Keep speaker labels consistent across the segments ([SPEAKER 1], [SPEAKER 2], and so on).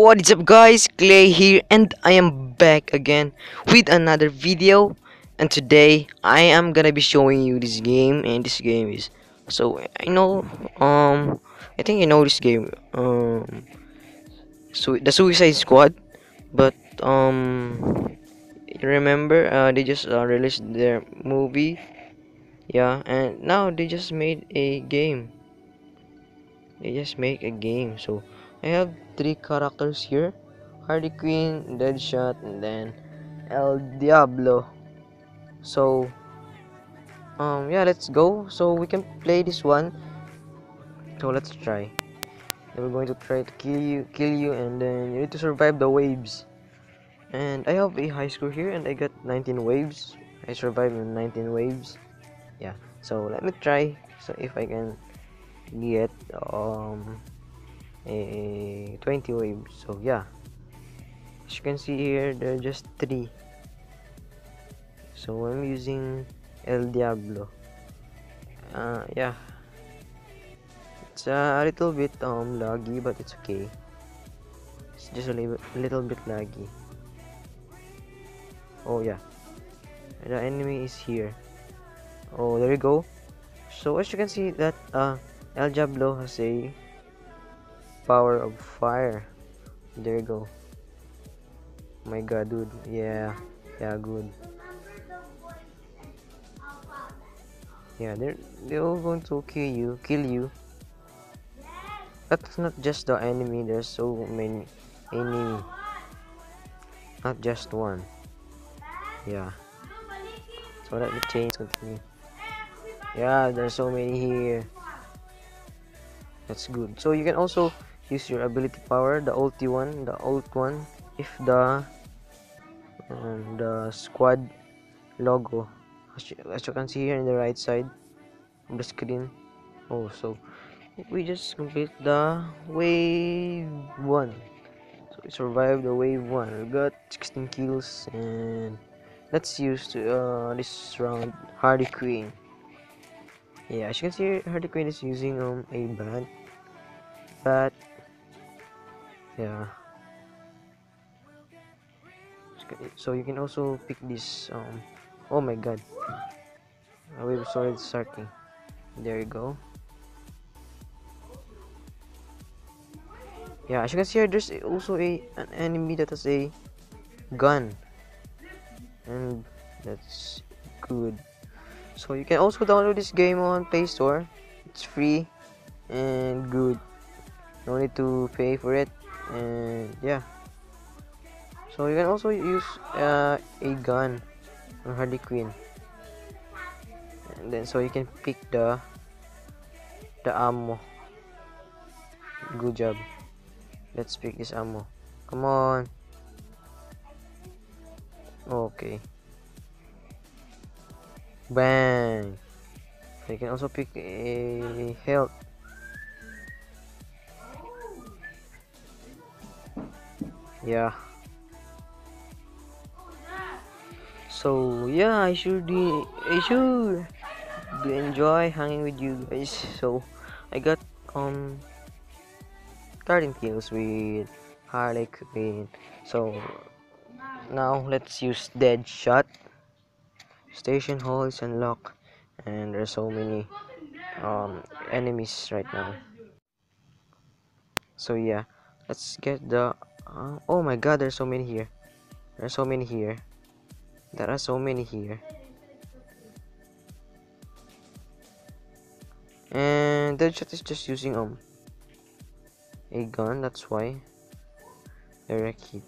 [SPEAKER 1] What is up guys, Clay here and I am back again with another video. And today I am gonna be showing you this game and this game is so I know um I think I know this game um so the Suicide Squad but um you remember uh, they just uh, released their movie yeah and now they just made a game. They just make a game so I have three characters here Harley Quinn, Deadshot, and then El Diablo. So, um, yeah, let's go. So we can play this one. So let's try. Then we're going to try to kill you, kill you, and then you need to survive the waves. And I have a high score here, and I got 19 waves. I survived 19 waves. Yeah. So let me try. So if I can get um a 20 waves so yeah. As you can see here there are just three. So I'm using El Diablo. Uh, yeah. It's a little bit um laggy but it's okay. It's just a little, little bit laggy. Oh yeah. The enemy is here. Oh there you go. So as you can see that uh El Diablo has a power of fire. There you go. My god dude. Yeah. Yeah good. Yeah they're they're all going to kill you kill you. That's not just the enemy. There's so many enemy. Not just one. Yeah. So let me change continue yeah there's so many here. That's good. So you can also use your ability power the ulti one the ult one if the um, the squad logo. As you, as you can see here in the right side of the screen. Oh so we just complete the wave one. So we survived the wave one. We got 16 kills and let's use to, uh, this round Harley Quinn. Yeah as you can see Harley Quinn is using um a bat. Bat yeah. So you can also pick this um oh my god. We sorry it's starting there you go. Yeah as you can see here there's also a an enemy that has a gun. And that's good. So you can also download this game on play store. It's free and good. No need to pay for it and yeah. So you can also use uh, a gun on Harley Quinn. And then so you can pick the the ammo. Good job. Let's pick this ammo. Come on. Okay. Bang. You can also pick a health yeah. So yeah i should i should enjoy hanging with you guys. So i got um 13 kills with harley quinn. So now let's use Deadshot station hall is unlocked and there's so many um enemies right now. So yeah let's get the uh, oh my god there's so many here. There's so many here. There are so many here. And Deadshot is just using um a gun that's why. They're keep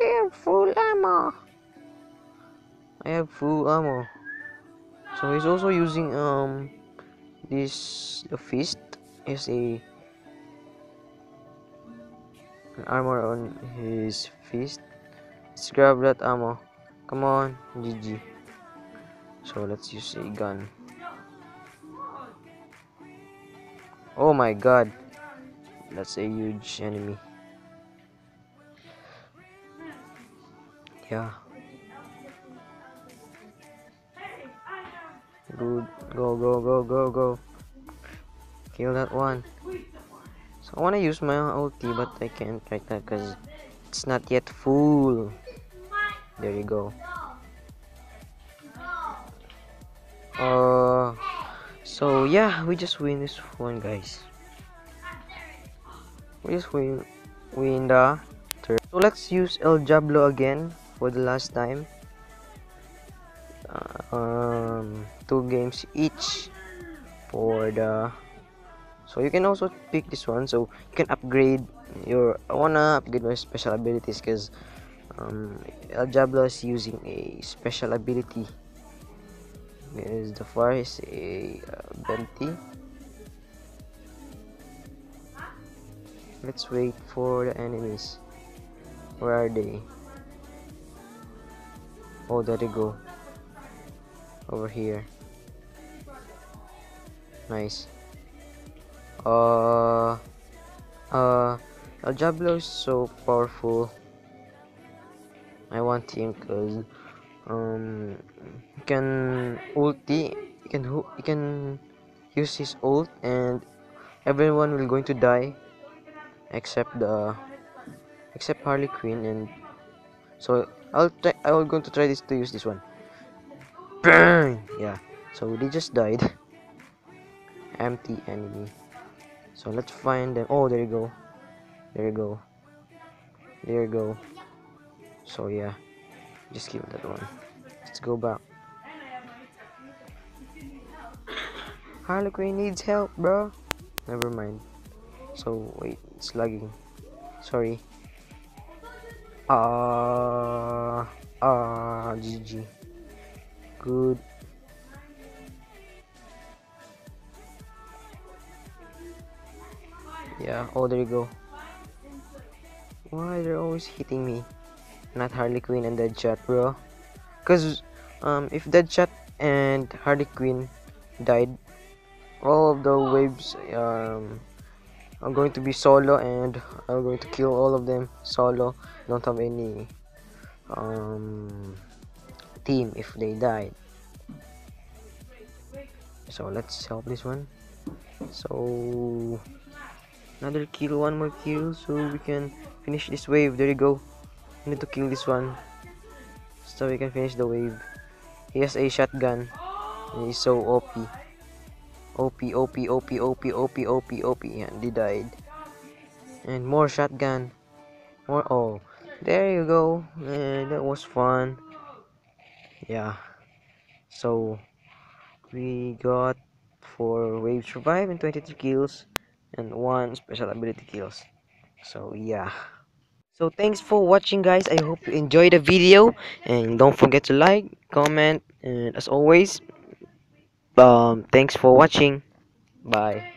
[SPEAKER 1] I have full ammo. I have full ammo. So he's also using um this the fist is a armor on his fist. Let's grab that ammo. Come on, GG. So let's use a gun. Oh my god. That's a huge enemy. Yeah. Good. Go, go, go, go, go. Kill that one. So I want to use my ulti, but I can't right now because it's not yet full. There you go. Uh, so yeah, we just win this one, guys. We just win, win the third. So let's use El Diablo again for the last time. Uh, um, two games each for the so you can also pick this one. So you can upgrade your I wanna upgrade my special abilities because um, El Diablo is using a special ability. Is the is a uh, Benti. Let's wait for the enemies. Where are they? Oh there they go. Over here. Nice uh uh El Diablo is so powerful. I want him because um he can ulti he can he can use his ult and everyone will going to die except the except Harley Quinn and so I'll try I will going to try this to use this one. Burn yeah. So they just died. Empty enemy so let's find them oh there you go. There you go. There you go. So yeah. Just kill that one. Let's go back. Harley Quinn needs help bro. Never mind. So wait it's lagging. Sorry. Ah uh, ah uh, GG good Yeah, oh there you go. Why they're always hitting me? Not Harley Quinn and Deadshot, bro. Cause um if Deadshot and Harley Quinn died, all of the waves um are going to be solo and I'm going to kill all of them solo. Don't have any um team if they died. So let's help this one. So Another kill, one more kill, so we can finish this wave. There you go. We need to kill this one. So we can finish the wave. He has a shotgun. He's so OP. OP, OP, OP, OP, OP, OP, OP. And he died. And more shotgun. More, oh. There you go. And that was fun. Yeah. So, we got for wave survive and 23 kills and one special ability kills. So yeah. So thanks for watching guys. I hope you enjoyed the video. And don't forget to like comment and as always um thanks for watching. Bye